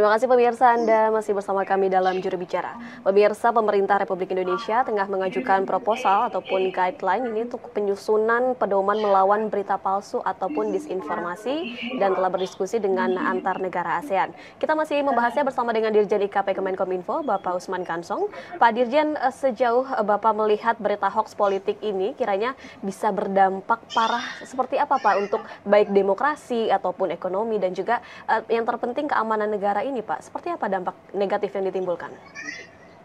Terima kasih pemirsa Anda masih bersama kami dalam juru bicara. Pemirsa pemerintah Republik Indonesia tengah mengajukan proposal ataupun guideline ini untuk penyusunan pedoman melawan berita palsu ataupun disinformasi dan telah berdiskusi dengan antar negara ASEAN. Kita masih membahasnya bersama dengan Dirjen IKP Kemenkominfo, Bapak Usman Kansong. Pak Dirjen, eh, sejauh eh, Bapak melihat berita hoax politik ini kiranya bisa berdampak parah seperti apa Pak untuk baik demokrasi ataupun ekonomi dan juga eh, yang terpenting keamanan negara ini Pak, seperti apa dampak negatif yang ditimbulkan?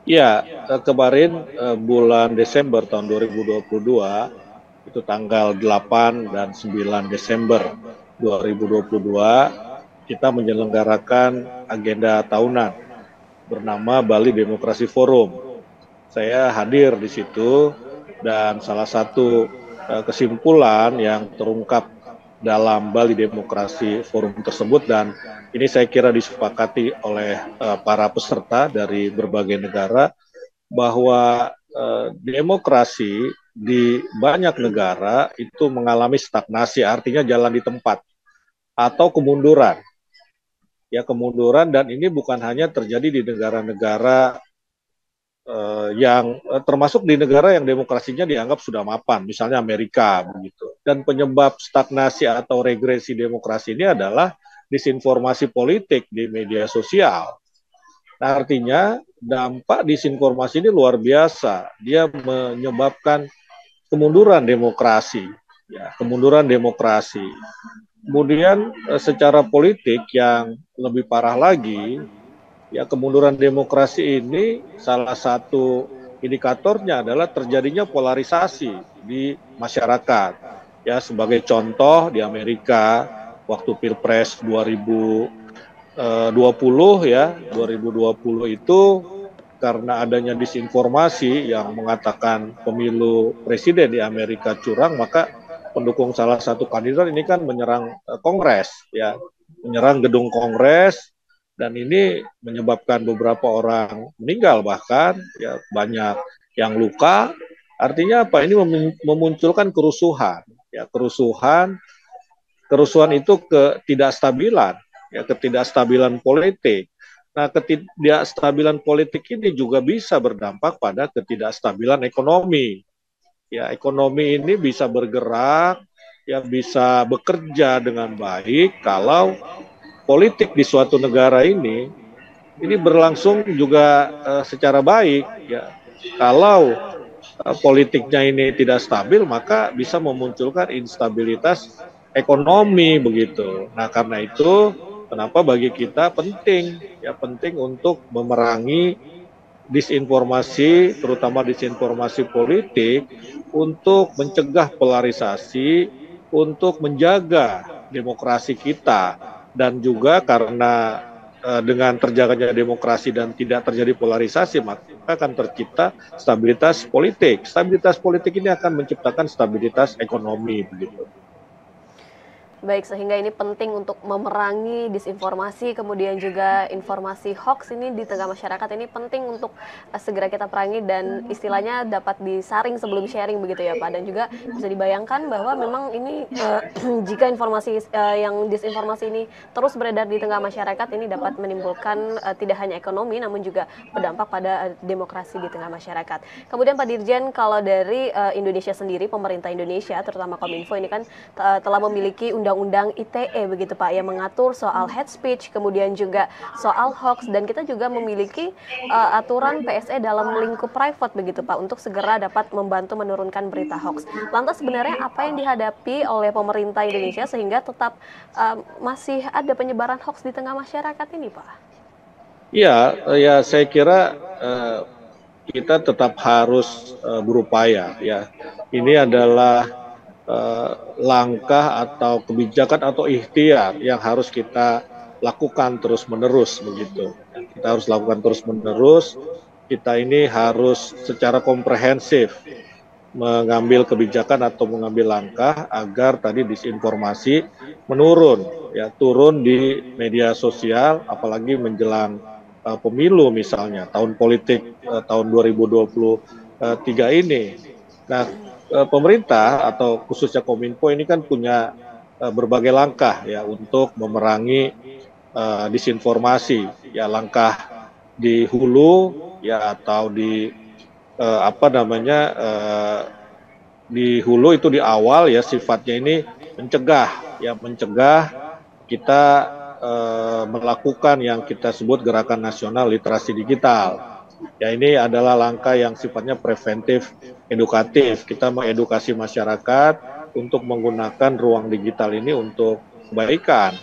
Ya, kemarin eh, bulan Desember tahun 2022 itu tanggal 8 dan 9 Desember 2022 kita menyelenggarakan agenda tahunan bernama Bali Demokrasi Forum. Saya hadir di situ dan salah satu eh, kesimpulan yang terungkap dalam Bali Demokrasi Forum tersebut dan ini saya kira disepakati oleh uh, para peserta dari berbagai negara bahwa uh, demokrasi di banyak negara itu mengalami stagnasi artinya jalan di tempat atau kemunduran ya kemunduran dan ini bukan hanya terjadi di negara-negara uh, yang uh, termasuk di negara yang demokrasinya dianggap sudah mapan, misalnya Amerika begitu. Dan penyebab stagnasi atau regresi demokrasi ini adalah disinformasi politik di media sosial. Nah, artinya dampak disinformasi ini luar biasa. Dia menyebabkan kemunduran demokrasi, ya, kemunduran demokrasi. Kemudian eh, secara politik yang lebih parah lagi, ya kemunduran demokrasi ini salah satu indikatornya adalah terjadinya polarisasi di masyarakat. Ya sebagai contoh di Amerika waktu Pilpres 2020 ya 2020 itu karena adanya disinformasi yang mengatakan pemilu presiden di Amerika curang maka pendukung salah satu kandidat ini kan menyerang eh, Kongres ya. Menyerang gedung Kongres dan ini menyebabkan beberapa orang meninggal bahkan ya banyak yang luka. Artinya apa? Ini memunculkan kerusuhan ya kerusuhan kerusuhan itu ketidakstabilan ya ketidakstabilan politik. Nah ketidakstabilan politik ini juga bisa berdampak pada ketidakstabilan ekonomi. Ya ekonomi ini bisa bergerak ya bisa bekerja dengan baik kalau politik di suatu negara ini ini berlangsung juga uh, secara baik ya. Kalau politiknya ini tidak stabil maka bisa memunculkan instabilitas ekonomi begitu. Nah karena itu kenapa bagi kita penting? Ya penting untuk memerangi disinformasi terutama disinformasi politik untuk mencegah polarisasi untuk menjaga demokrasi kita. Dan juga karena dengan terjaganya demokrasi dan tidak terjadi polarisasi maka akan tercipta stabilitas politik. Stabilitas politik ini akan menciptakan stabilitas ekonomi begitu. Baik, sehingga ini penting untuk memerangi disinformasi, kemudian juga informasi hoax ini di tengah masyarakat ini penting untuk uh, segera kita perangi dan istilahnya dapat disaring sebelum sharing begitu ya Pak. Dan juga bisa dibayangkan bahwa memang ini uh, jika informasi uh, yang disinformasi ini terus beredar di tengah masyarakat ini dapat menimbulkan uh, tidak hanya ekonomi namun juga berdampak pada uh, demokrasi di tengah masyarakat. Kemudian Pak Dirjen, kalau dari uh, Indonesia sendiri, pemerintah Indonesia terutama Kominfo ini kan telah memiliki undang Undang-Undang ITE begitu Pak yang mengatur soal head speech, kemudian juga soal hoax dan kita juga memiliki uh, aturan PSE dalam lingkup private begitu Pak untuk segera dapat membantu menurunkan berita hoax. Lantas sebenarnya apa yang dihadapi oleh pemerintah Indonesia sehingga tetap uh, masih ada penyebaran hoax di tengah masyarakat ini Pak? Iya, ya saya kira uh, kita tetap harus uh, berupaya ya. Ini adalah uh, langkah atau kebijakan atau ikhtiar yang harus kita lakukan terus menerus begitu. Kita harus lakukan terus menerus. Kita ini harus secara komprehensif mengambil kebijakan atau mengambil langkah agar tadi disinformasi menurun ya turun di media sosial apalagi menjelang uh, pemilu misalnya tahun politik uh, tahun 2023 ini. Nah, Eh, pemerintah atau khususnya Kominfo ini kan punya uh, berbagai langkah ya untuk memerangi uh, disinformasi. Ya langkah di hulu ya atau di uh, apa namanya uh, di hulu itu di awal ya sifatnya ini mencegah ya mencegah kita uh, melakukan yang kita sebut gerakan nasional literasi digital. Ya ini adalah langkah yang sifatnya preventif edukatif. Kita mengedukasi masyarakat untuk menggunakan ruang digital ini untuk kebaikan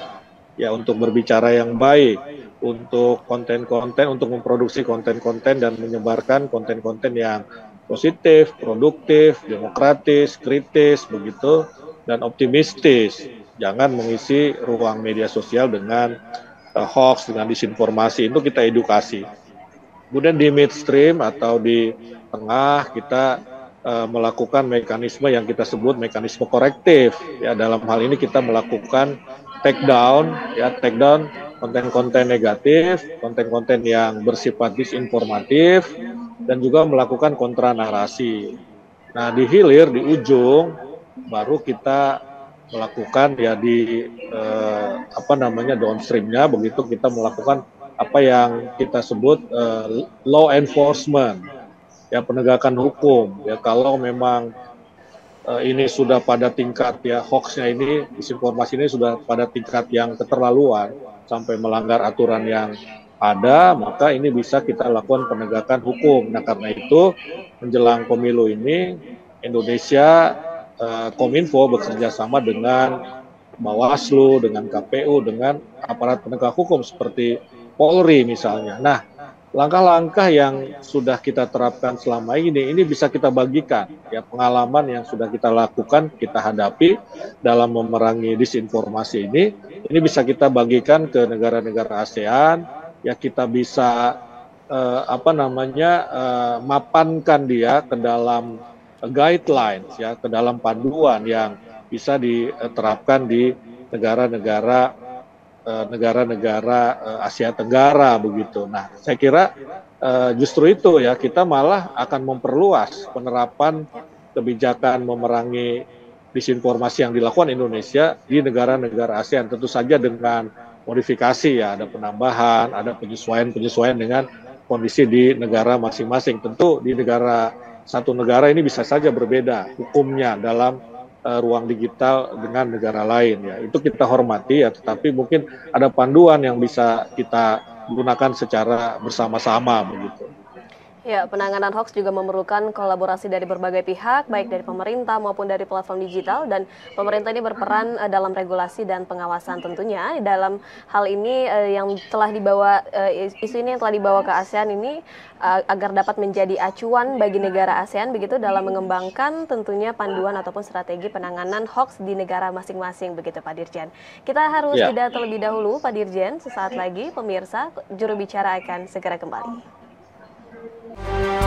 ya untuk berbicara yang baik, untuk konten-konten, untuk memproduksi konten-konten dan menyebarkan konten-konten yang positif, produktif, demokratis, kritis, begitu, dan optimistis. Jangan mengisi ruang media sosial dengan uh, hoax, dengan disinformasi. Itu kita edukasi. Kemudian di midstream atau di tengah kita uh, melakukan mekanisme yang kita sebut mekanisme korektif. Ya dalam hal ini kita melakukan take down ya take down konten-konten negatif, konten-konten yang bersifat disinformatif dan juga melakukan kontra narasi. Nah, di hilir di ujung baru kita melakukan ya di eh, apa namanya downstreamnya begitu kita melakukan apa yang kita sebut eh, law enforcement ya penegakan hukum ya kalau memang uh, ini sudah pada tingkat ya hoaxnya ini disinformasi ini sudah pada tingkat yang keterlaluan sampai melanggar aturan yang ada maka ini bisa kita lakukan penegakan hukum. Nah karena itu menjelang pemilu ini Indonesia uh, Kominfo bekerja sama dengan Bawaslu, dengan KPU, dengan aparat penegak hukum seperti Polri misalnya. Nah langkah-langkah yang sudah kita terapkan selama ini ini bisa kita bagikan ya pengalaman yang sudah kita lakukan kita hadapi dalam memerangi disinformasi ini ini bisa kita bagikan ke negara-negara ASEAN ya kita bisa eh, apa namanya eh, mapankan dia ke dalam guidelines ya ke dalam panduan yang bisa diterapkan di negara-negara negara-negara uh, Asia Tenggara begitu. Nah, saya kira uh, justru itu ya kita malah akan memperluas penerapan kebijakan memerangi disinformasi yang dilakukan Indonesia di negara-negara ASEAN tentu saja dengan modifikasi ya ada penambahan, ada penyesuaian-penyesuaian dengan kondisi di negara masing-masing. Tentu di negara satu negara ini bisa saja berbeda hukumnya dalam uh, ruang digital dengan negara lain ya. Itu kita hormati ya, tetapi mungkin ada panduan yang bisa kita gunakan secara bersama-sama begitu. Ya, penanganan hoax juga memerlukan kolaborasi dari berbagai pihak, baik dari pemerintah maupun dari platform digital, dan pemerintah ini berperan uh, dalam regulasi dan pengawasan tentunya. Dalam hal ini uh, yang telah dibawa, uh, isu ini yang telah dibawa ke ASEAN ini agar dapat menjadi acuan bagi negara ASEAN begitu dalam mengembangkan tentunya panduan ataupun strategi penanganan hoax di negara masing-masing begitu Pak Dirjen. Kita harus ya. jeda terlebih dahulu Pak Dirjen, sesaat lagi pemirsa juru bicara akan segera kembali. Thank you.